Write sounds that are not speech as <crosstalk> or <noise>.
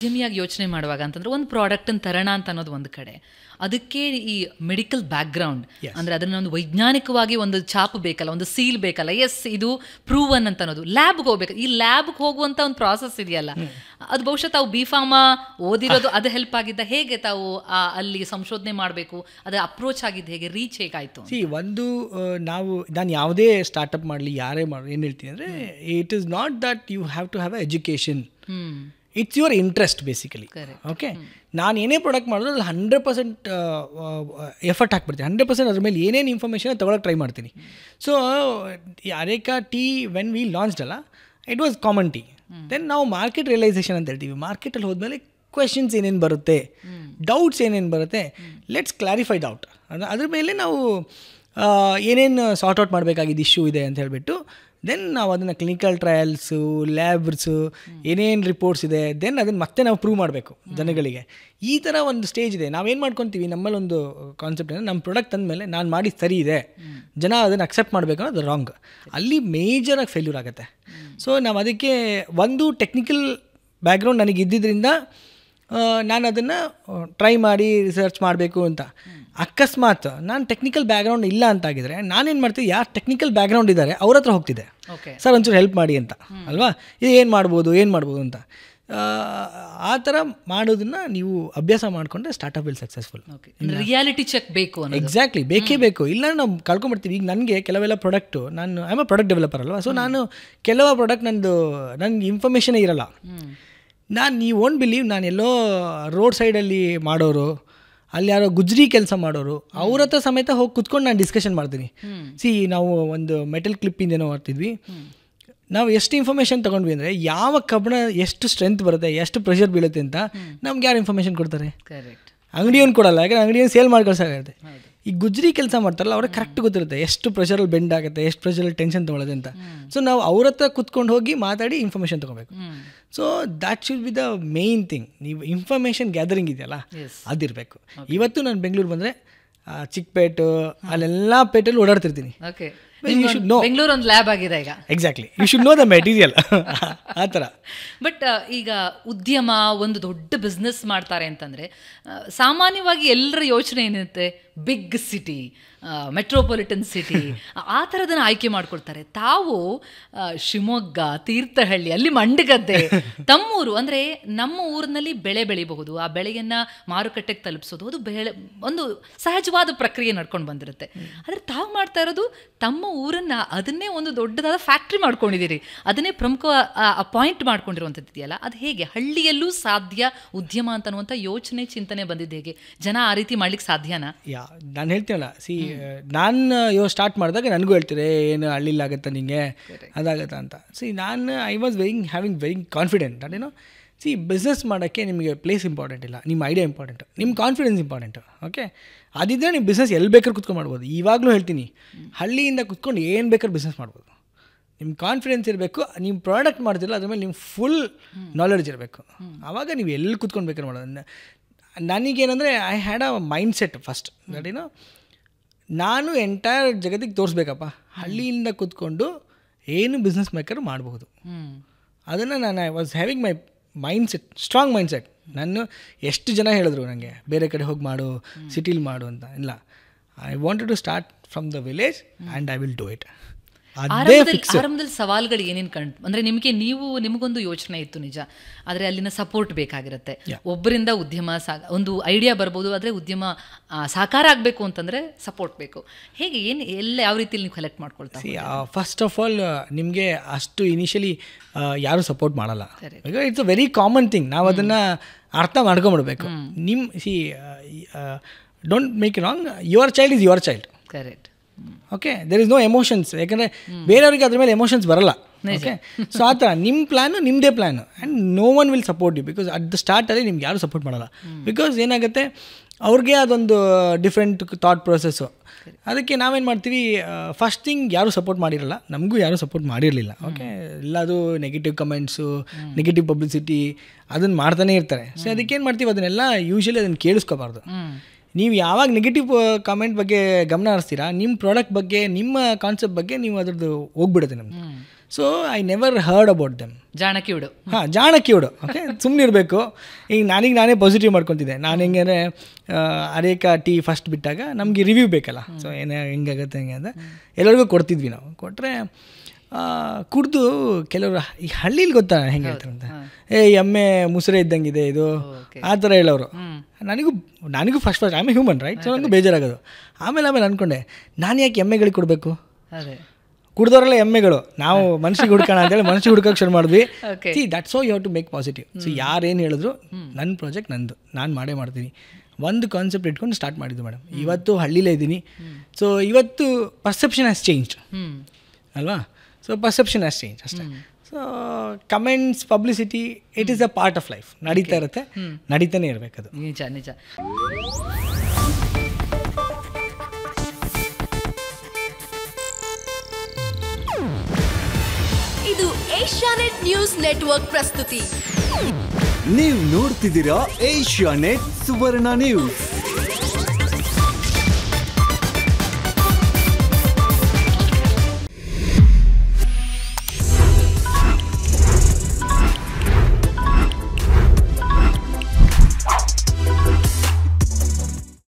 ಉದ್ಯಮಿಯಾಗಿ ಯೋಚನೆ ಮಾಡುವಾಗ ಅಂತಂದ್ರೆ ಒಂದು ಪ್ರಾಡಕ್ಟನ್ನು ತರೋಣ ಅಂತ ಅನ್ನೋದು ಒಂದು ಕಡೆ. ಅದಕ್ಕೆ ಈ ಮೆಡಿಕಲ್ ಬ್ಯಾಕ್ಗ್ರೌಂಡ್ ಅಂದ್ರೆ ಅದನ್ನ ಒಂದು ವೈಜ್ಞಾನಿಕವಾಗಿ ಒಂದು ಛಾಪ್ ಬೇಕಲ್ಲ ಒಂದು ಸೀಲ್ ಬೇಕಲ್ಲ ಎಸ್ ಇದು ಪ್ರೂವನ್ ಅಂತ ಅನ್ನೋದು. ಲ್ಯಾಬ್ಗೆ ಹೋಗ್ಬೇಕು. ಈ ಲ್ಯಾಬ್ಗೆ ಹೋಗುವಂತ ಒಂದು ಪ್ರಾಸೆಸ್ ಇದೆಯಲ್ಲ. ಅದು ಬಹುಶಃ ತಾವು ಬಿ ಫಾರ್ಮಾ ಓದಿರೋದು ಅದು ಹೆಲ್ಪ್ ಆಗಿದ್ದ ಹೇಗೆ ತಾವು ಅಲ್ಲಿ ಸಂಶೋಧನೆ ಮಾಡಬೇಕು ಅದು ಅಪ್ರೋಚ್ ಆಗಿದ್ದು ಹೇಗೆ ರೀಚ್ ಹೇಗಾಯ್ತು ಸಿ ಒಂದು ನಾವು ನಾನು ಯಾವುದೇ ಸ್ಟಾರ್ಟಪ್ ಮಾಡಲಿ ಯಾರೇ ಮಾಡಿ ಏನು ಹೇಳ್ತೀನಿ ಅಂದರೆ it is not that you have to have education education it's your interest basically okay ನಾನು ಏನೇ ಪ್ರಾಡಕ್ಟ್ ಮಾಡಿದ್ರು ಅದು ಹಂಡ್ರೆಡ್ ಪರ್ಸೆಂಟ್ ಎಫರ್ಟ್ ಹಾಕ್ಬಿಡ್ತೀನಿ. ಹಂಡ್ರೆಡ್ ಪರ್ಸೆಂಟ್ ಅದ್ರ ಮೇಲೆ ಏನೇನು ಇನ್ಫಾರ್ಮೇಷನ್ ತೊಗೊಳಕ್ಕೆ ಟ್ರೈ ಮಾಡ್ತೀನಿ. So areca tea when we launched ಅಲ್ಲ it was common tea then ನಾವು ಮಾರ್ಕೆಟ್ ರಿಯಲೈಸೇಷನ್ ಅಂತ ಹೇಳ್ತೀವಿ. ಮಾರ್ಕೆಟಲ್ಲಿ ಹೋದ್ಮೇಲೆ ಕ್ವೆಶನ್ಸ್ ಏನೇನು ಬರುತ್ತೆ ಡೌಟ್ಸ್ ಏನೇನು ಬರುತ್ತೆ ಲೆಟ್ಸ್ ಕ್ಲಾರಿಫೈ ಡೌಟ್ ಅದ್ರ ಮೇಲೆ ನಾವು ಏನೇನು ಸಾರ್ಟ್ ಔಟ್ ಮಾಡಬೇಕಾಗಿದ್ದು ಇಶ್ಯೂ ಇದೆ ಅಂತ ಹೇಳಿಬಿಟ್ಟು ದೆನ್ ನಾವು ಅದನ್ನು ಕ್ಲಿನಿಕಲ್ ಟ್ರಯಲ್ಸು ಲ್ಯಾಬ್ಸು ಏನೇನು ರಿಪೋರ್ಟ್ಸ್ ಇದೆ ದೆನ್ ಅದನ್ನು ಮತ್ತೆ ನಾವು ಪ್ರೂವ್ ಮಾಡಬೇಕು ಜನಗಳಿಗೆ. ಈ ಥರ ಒಂದು ಸ್ಟೇಜ್ ಇದೆ. ನಾವೇನು ಮಾಡ್ಕೊತೀವಿ? ನಮ್ಮಲ್ಲಿ ಒಂದು ಕಾನ್ಸೆಪ್ಟ್ ಅಂದರೆ ನಮ್ಮ ಪ್ರಾಡಕ್ಟ್ ಅಂದಮೇಲೆ ನಾನು ಮಾಡಿ ಸರಿ ಇದೆ. ಜನ ಅದನ್ನು ಅಕ್ಸೆಪ್ಟ್ ಮಾಡಬೇಕು ಅನ್ನೋದು ರಾಂಗ್ ಅಲ್ಲಿ ಮೇಜರಾಗಿ ಫೇಲ್ಯೂರ್ ಆಗುತ್ತೆ. ಸೊ ನಾವು ಅದಕ್ಕೆ ಒಂದು ಟೆಕ್ನಿಕಲ್ ಬ್ಯಾಕ್ಗ್ರೌಂಡ್ ನನಗೆ ಇದ್ದಿದ್ದರಿಂದ ನಾನು ಅದನ್ನು ಟ್ರೈ ಮಾಡಿ ರಿಸರ್ಚ್ ಮಾಡಬೇಕು ಅಂತ. ಅಕಸ್ಮಾತ್ ನಾನು ಟೆಕ್ನಿಕಲ್ ಬ್ಯಾಕ್ಗ್ರೌಂಡ್ ಇಲ್ಲ ಅಂತಾಗಿದ್ರೆ ನಾನೇನು ಮಾಡ್ತೀನಿ ಯಾರು ಟೆಕ್ನಿಕಲ್ ಬ್ಯಾಕ್ಗ್ರೌಂಡ್ ಇದ್ದಾರೆ ಅವ್ರ ಹತ್ರ ಹೋಗ್ತಿದ್ದೆ. ಓಕೆ ಸರ್ ಒಂಚೂರು ಹೆಲ್ಪ್ ಮಾಡಿ ಅಂತ. ಅಲ್ವಾ? ಇದು ಏನು ಮಾಡ್ಬೋದು ಏನು ಮಾಡ್ಬೋದು ಅಂತ. ಆ, ಥರ ಮಾಡೋದನ್ನ ನೀವು ಅಭ್ಯಾಸ ಮಾಡಿಕೊಂಡ್ರೆ startup will successful okay reality check ಬೇಕು ಎಕ್ಸಾಕ್ಟ್ಲಿ ಬೇಕೇ ಬೇಕು. ಇಲ್ಲ ನಾವು ಕಳ್ಕೊಂಬಿಡ್ತೀವಿ. ಈಗ ನನಗೆ ಕೆಲವೆಲ್ಲ ಪ್ರಾಡಕ್ಟು ನಾನು ಐ ಅ ಪ್ರಾಡಕ್ಟ್ ಡೆವಲಪರ್ ಅಲ್ವಾ? ಸೊ ನಾನು ಕೆಲವು ಪ್ರಾಡಕ್ಟ್ ನಂದು ನನಗೆ ಇನ್ಫಾರ್ಮೇಷನೇ ಇರಲ್ಲ. ನಾನು ನೀವು ಓನ್ ಬಿಲೀವ್ ನಾನು ಎಲ್ಲೋ ರೋಡ್ ಸೈಡಲ್ಲಿ ಮಾಡೋರು ಅಲ್ಲಿ ಯಾರೋ ಗುಜ್ರಿ ಕೆಲಸ ಮಾಡೋರು ಅವ್ರ ಹತ್ರ ಸಮೇತ ಹೋಗಿ ಕುತ್ಕೊಂಡು ನಾನು ಡಿಸ್ಕಷನ್ ಮಾಡ್ತೀನಿ. ಸಿ ನಾವು ಒಂದು ಮೆಟಲ್ ಕ್ಲಿಪ್ಪಿಂದೇನೋ ಮಾಡ್ತಿದ್ವಿ. ನಾವು ಎಷ್ಟು ಇನ್ಫಾರ್ಮೇಷನ್ ತಗೊಂಡ್ವಿ ಅಂದರೆ ಯಾವ ಕಬ್ಬಣ ಎಷ್ಟು ಸ್ಟ್ರೆಂತ್ ಬರುತ್ತೆ ಎಷ್ಟು ಪ್ರೆಷರ್ ಬೀಳುತ್ತೆ ಅಂತ ನಮ್ಗೆ ಯಾರು ಇನ್ಫಾರ್ಮೇಷನ್ ಕೊಡ್ತಾರೆ? ಅಂಗಡಿಯವ್ನು ಕೊಡಲ್ಲ ಯಾಕಂದ್ರೆ ಅಂಗಡಿಯನ್ನು ಸೇಲ್ ಮಾಡಿ ಕಳ್ಸಾಗುತ್ತೆ ಈ ಗುಜ್ರಿ ಕೆಲಸ ಮಾಡ್ತಾರಲ್ಲ ಅವ್ರಿಗೆ ಕರೆಕ್ಟ್ ಗೊತ್ತಿರುತ್ತೆ. ಎಷ್ಟು ಪ್ರೆಷರಲ್ಲಿ ಬೆಂಡ್ ಆಗುತ್ತೆ ಎಷ್ಟು ಪ್ರೆಷರಲ್ಲಿ ಟೆನ್ಷನ್ ತೊಗೊಳ್ಳೋದು ಅಂತ. ಸೊ ನಾವು ಅವ್ರ ಹತ್ರ ಕುತ್ಕೊಂಡು ಹೋಗಿ ಮಾತಾಡಿ ಇನ್ಫಾರ್ಮೇಷನ್ ತೊಗೋಬೇಕು. So that should be the main thing ನೀವು ಇನ್ಫಾರ್ಮೇಷನ್ ಗ್ಯಾದರಿಂಗ್ ಇದೆಯಲ್ಲ. ಅದಿರಬೇಕು. ಇವತ್ತು ನಾನು ಬೆಂಗಳೂರು ಬಂದರೆ ಚಿಕ್ಕಪೇಟು ಅಲ್ಲೆಲ್ಲ ಪೇಟಲ್ಲಿ ಓಡಾಡ್ತಿರ್ತೀನಿ. ಬೆಂಗಳೂರು ಒಂದು ಲ್ಯಾಬ್ ಆಗಿದೆ ಈಗ. Exactly you should know the material ಆ ಥರ. ಬಟ್ ಈಗ ಉದ್ಯಮ ಒಂದು ದೊಡ್ಡ ಬಿಸ್ನೆಸ್ ಮಾಡ್ತಾರೆ ಅಂತಂದ್ರೆ ಸಾಮಾನ್ಯವಾಗಿ ಎಲ್ಲರ ಯೋಚನೆ ಏನಿರುತ್ತೆ? ಬಿಗ್ ಸಿಟಿ ಮೆಟ್ರೋಪಾಲಿಟನ್ ಸಿಟಿ ಆ <laughs> ಥರದನ್ನು ಆಯ್ಕೆ ಮಾಡ್ಕೊಳ್ತಾರೆ. ತಾವು ಶಿವಮೊಗ್ಗ ತೀರ್ಥಹಳ್ಳಿ ಅಲ್ಲಿ ಮಂಡಗದ್ದೆ <laughs> ತಮ್ಮೂರು ಅಂದ್ರೆ ನಮ್ಮ ಊರಿನಲ್ಲಿ ಬೆಳೆ ಬೆಳಿಬಹುದು. ಆ ಬೆಳೆಯನ್ನ ಮಾರುಕಟ್ಟೆಗೆ ತಲುಪಿಸೋದು ಅದು ಬೆಳೆ ಒಂದು ಸಹಜವಾದ ಪ್ರಕ್ರಿಯೆ ನಡ್ಕೊಂಡು ಬಂದಿರುತ್ತೆ. ಆದ್ರೆ ತಾವು ಮಾಡ್ತಾ ಇರೋದು ತಮ್ಮ ಊರನ್ನ ಅದನ್ನೇ ಒಂದು ದೊಡ್ಡದಾದ ಫ್ಯಾಕ್ಟ್ರಿ ಮಾಡ್ಕೊಂಡಿದ್ದೀರಿ. ಅದನ್ನೇ ಪ್ರಮುಖ ಅಪಾಯಿಂಟ್ ಮಾಡ್ಕೊಂಡಿರುವಂಥದ್ದು ಇದೆಯಲ್ಲ? ಅದು ಹೇಗೆ? ಹಳ್ಳಿಯಲ್ಲೂ ಸಾಧ್ಯ ಉದ್ಯಮ ಅಂತನ್ನುವಂಥ ಯೋಚನೆ ಚಿಂತನೆ ಬಂದಿದ್ದು ಹೇಗೆ? ಜನ ಆ ರೀತಿ ಮಾಡ್ಲಿಕ್ಕೆ ಸಾಧ್ಯನಾ? ಯಾ ನಾನು ಹೇಳ್ತೀನಲ್ಲ ಸಿ ನಾನು ಯೋ ಸ್ಟಾರ್ಟ್ ಮಾಡಿದಾಗ ನನಗೂ ಹೇಳ್ತೀರಿ ಏನು ಹಳ್ಳಿಲಿ ಆಗುತ್ತಾ ನಿಂಗೆ? ಅದಾಗತ್ತಾ ಅಂತ. ಸಿ ನಾನು I was veering having very confident ಅದೇನೋ? ಸಿ ಬಿಸ್ನೆಸ್ ಮಾಡೋಕ್ಕೆ ನಿಮಗೆ ಪ್ಲೇಸ್ ಇಂಪಾರ್ಟೆಂಟ್ ಇಲ್ಲ. ನಿಮ್ಮ ಐಡಿಯಾ ಇಂಪಾರ್ಟೆಂಟ್ ನಿಮ್ಮ ಕಾನ್ಫಿಡೆನ್ಸ್ ಇಂಪಾರ್ಟೆಂಟ್ ಓಕೆ ಅದಿದ್ದರೆ ನೀವು ಬಿಸ್ನೆಸ್ ಎಲ್ಲಿ ಬೇಕಾದ್ರೂ ಕುತ್ಕೊಂಡು ಮಾಡ್ಬೋದು. ಇವಾಗಲೂ ಹೇಳ್ತೀನಿ. ಹಳ್ಳಿಯಿಂದ ಕುತ್ಕೊಂಡು ಏನು ಬೇಕಾದ್ರೂ ಬಿಸ್ನೆಸ್ ಮಾಡ್ಬೋದು. ನಿಮ್ಮ ಕಾನ್ಫಿಡೆನ್ಸ್ ಇರಬೇಕು. ನಿಮ್ಮ ಪ್ರಾಡಕ್ಟ್ ಮಾಡ್ತಿರಲ್ಲ ಅದ್ರ ಮೇಲೆ ನಿಮ್ಮ ಫುಲ್ ನಾಲೆಡ್ಜ್ ಇರಬೇಕು. ಆವಾಗ ನೀವು ಎಲ್ಲಿ ಕುತ್ಕೊಂಡು ಬೇಕಾದ್ರೆ ಮಾಡೋದು ನನಗೇನಂದರೆ I had a mindset first ಗಾಡಿನ ನಾನು ಎಂಟೈರ್ ಜಗತ್ತಿಗೆ ತೋರಿಸ್ಬೇಕಪ್ಪ. ಹಳ್ಳಿಯಿಂದ ಕೂತ್ಕೊಂಡು ಏನು ಬಿಸ್ನೆಸ್ ಮೇಕರ್ ಮಾಡಬಹುದು. ಅದನ್ನು ನಾನು I was having my mindset strong mindset ನಾನು ಎಷ್ಟು ಜನ ಹೇಳಿದ್ರು ನನಗೆ ಬೇರೆ ಕಡೆ ಹೋಗಿ ಮಾಡು ಸಿಟಿಲಿ ಮಾಡು ಅಂತ. ಇಲ್ಲ. I wanted to start from the village and I will do it ಆರಂಭದಲ್ಲಿ ಸವಾಲುಗಳು ಏನೇನು ಕಂಡು ಅಂದ್ರೆ ನಿಮಗೆ ನೀವು ನಿಮಗೊಂದು ಯೋಚನೆ ಇತ್ತು ನಿಜ. ಆದರೆ ಅಲ್ಲಿನ ಸಪೋರ್ಟ್ ಬೇಕಾಗಿರುತ್ತೆ. ಒಬ್ಬರಿಂದ ಉದ್ಯಮ ಸಾ ಒಂದು ಐಡಿಯಾ ಬರ್ಬೋದು ಆದರೆ ಉದ್ಯಮ ಸಾಕಾರ ಆಗಬೇಕು ಅಂತಂದ್ರೆ ಸಪೋರ್ಟ್ ಬೇಕು. ಹೇಗೆ ಏನು ಎಲ್ಲ ಯಾವ ರೀತಿಯಲ್ಲಿ ನೀವು ಕಲೆಕ್ಟ್ ಮಾಡ್ಕೊಳ್ತಾ ಫಸ್ಟ್ ಆಫ್ ಆಲ್ ನಿಮಗೆ ಅಷ್ಟು ಇನಿಷಿಯಲಿ ಯಾರು ಸಪೋರ್ಟ್ ಮಾಡಲ್ಲ. It's a very common thing ನಾವು ಅದನ್ನ ಅರ್ಥ ಮಾಡ್ಕೊಂಬಿಡ್ಬೇಕು. ನಿಮ್ see don't make wrong your child is your child correct okay there is no emotions ಯಾಕಂದರೆ ಬೇರೆಯವರಿಗೆ ಅದ್ರ ಮೇಲೆ ಎಮೋಷನ್ಸ್ ಬರಲ್ಲ. ಓಕೆ ಸೊ ಆ ಥರ ನಿಮ್ಮ ಪ್ಲ್ಯಾನು ನಿಮ್ಮದೇ plan and no one will support you because at the ಸ್ಟಾರ್ಟಲ್ಲಿ ನಿಮ್ಗೆ ಯಾರು ಸಪೋರ್ಟ್ ಮಾಡಲ್ಲ. ಬಿಕಾಸ್ ಏನಾಗುತ್ತೆ ಅವ್ರಿಗೆ ಅದೊಂದು ಡಿಫ್ರೆಂಟ್ ಥಾಟ್ ಪ್ರೊಸೆಸ್ಸು ಅದಕ್ಕೆ ನಾವೇನು ಮಾಡ್ತೀವಿ ಫಸ್ಟ್ ಥಿಂಗ್ ಯಾರೂ ಸಪೋರ್ಟ್ ಮಾಡಿರಲ್ಲ ನಮಗೂ ಯಾರೂ ಸಪೋರ್ಟ್ ಮಾಡಿರಲಿಲ್ಲ. ಓಕೆ ಎಲ್ಲದು ನೆಗೆಟಿವ್ ಕಮೆಂಟ್ಸು ನೆಗೆಟಿವ್ ಪಬ್ಲಿಸಿಟಿ ಅದನ್ನು ಮಾಡ್ತಾನೆ ಇರ್ತಾರೆ. ಸೊ ಅದಕ್ಕೇನು ಮಾಡ್ತೀವಿ ಅದನ್ನೆಲ್ಲ ಯೂಶ್ವಲಿ ಅದನ್ನು ಕೇಳಿಸ್ಕೋಬಾರ್ದು. ನೀವು ಯಾವಾಗ ನೆಗೆಟಿವ್ ಕಮೆಂಟ್ ಬಗ್ಗೆ ಗಮನ ಹರಿಸ್ತೀರಾ ನಿಮ್ಮ ಪ್ರಾಡಕ್ಟ್ ಬಗ್ಗೆ ನಿಮ್ಮ ಕಾನ್ಸೆಪ್ಟ್ ಬಗ್ಗೆ ನೀವು ಅದ್ರದ್ದು ಹೋಗ್ಬಿಡುತ್ತೆ ನಮ್ಗೆ so I never heard about them ಜಾಣಕಿಯುಡು ಹಾಂ ಜಾಣಕ್ಕಿಯೋಡು ಓಕೆ ಸುಮ್ಮನೆ ಇರಬೇಕು. ಈಗ ನಾನೀಗ ನಾನೇ ಪಾಸಿಟಿವ್ ಮಾಡ್ಕೊತಿದ್ದೆ. ನಾನು ಹೆಂಗೆ ಅರೇಕ ಟೀ ಫಸ್ಟ್ ಬಿಟ್ಟಾಗ ನಮಗೆ ರಿವ್ಯೂ ಬೇಕಲ್ಲ. ಸೊ ಏನೇ ಹೆಂಗಾಗತ್ತೆ ಹೆಂಗೆ ಅಂತ. ಎಲ್ಲರಿಗೂ ಕೊಡ್ತಿದ್ವಿ ನಾವು. ಕೊಟ್ಟರೆ ಕುಡ್ದು ಕೆಲವರು ಈ ಹಳ್ಳೀಲಿ ಗೊತ್ತಾ ಹೆಂಗೆ ಹೇಳ್ತಾರೆ ಅಂತ ಏ ಎಮ್ಮೆ ಮುಸುರೆ ಇದ್ದಂಗಿದೆ ಇದು. ಆ ಥರ ಹೇಳೋರು. ನನಗೂ ನನಗೂ ಫಸ್ಟ್ ಫಸ್ಟ್ ಆಮೇಲೆ ಹ್ಯೂಮನ್ ರೈಟ್ ಸೊ ನನಗೂ ಬೇಜಾರಾಗೋದು. ಆಮೇಲೆ ಆಮೇಲೆ ಅಂದ್ಕೊಂಡೆ ನಾನು ಯಾಕೆ ಎಮ್ಮೆಗಳಿಗೆ ಕೊಡಬೇಕು? ಕುಡ್ದವರೆಲ್ಲ ಎಮ್ಮೆಗಳು. ನಾವು ಮನ್ಸಿಗೆ ಹುಡ್ಕೋಣ ಅಂತೇಳಿ ಮನ್ಸಿಗೆ ಹುಡ್ಕೋಕೆ ಶುರು ಮಾಡಿದ್ವಿ. See that's so you have to make positive so ಯಾರೇನು ಹೇಳಿದ್ರು ನನ್ನ ಪ್ರಾಜೆಕ್ಟ್ ನಂದು. ನಾನು ಮಾಡೇ ಮಾಡ್ತೀನಿ. ಒಂದು ಕಾನ್ಸೆಪ್ಟ್ ಇಟ್ಕೊಂಡು ಸ್ಟಾರ್ಟ್ ಮಾಡಿದ್ದು ಮೇಡಮ್ ಇವತ್ತು ಹಳ್ಳಿಲೇ ಇದ್ದೀನಿ. ಸೊ ಇವತ್ತು ಪರ್ಸೆಪ್ಷನ್ ಹ್ಯಾಸ್ ಚೇಂಜ್ ಅಲ್ವಾ? ಸೊ ಪರ್ಸೆಪ್ಷನ್ ಆಸ್ ಚೇಂಜ್ ಅಷ್ಟೇ. So comments publicity it is a part of life ನಡೀತಾ ಇರುತ್ತೆ. ನಡೀತಾನೆ ಇರಬೇಕದು ನಿಜ ನಿಜ. ಇದು ಏಷ್ಯಾನೆಟ್ ನ್ಯೂಸ್ ನೆಟ್ವರ್ಕ್ ಪ್ರಸ್ತುತಿ. ನೀವು ನೋಡ್ತಿದ್ದೀರಾ ಏಷ್ಯಾನೆಟ್ ಸುವರ್ಣ ನ್ಯೂಸ್.